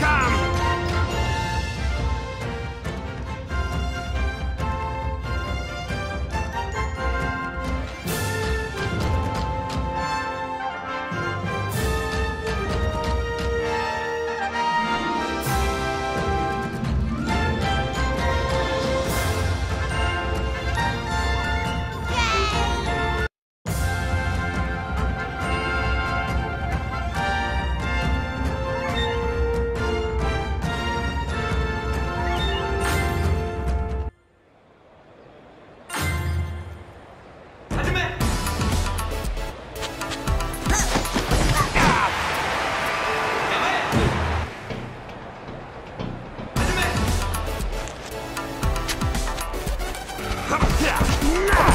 cá! No!